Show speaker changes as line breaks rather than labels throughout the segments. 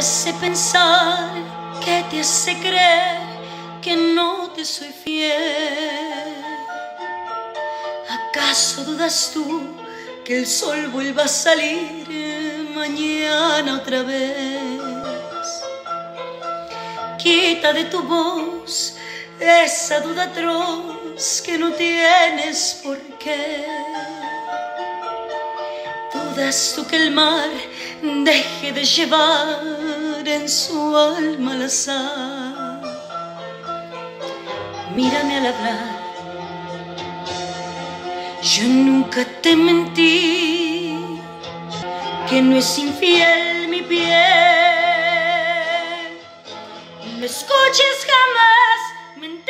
hace pensar? ¿Qué te hace creer que no te soy fiel? ¿Acaso dudas tú que el sol vuelva a salir mañana otra vez? Quita de tu voz esa duda atroz que no tienes por qué. Dudas tú que el mar deje de llevar su alma al azar. Mírame al hablar, yo nunca te mentí, que no es infiel mi piel. No escuches jamás mentiras,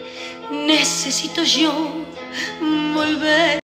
necesito yo volver.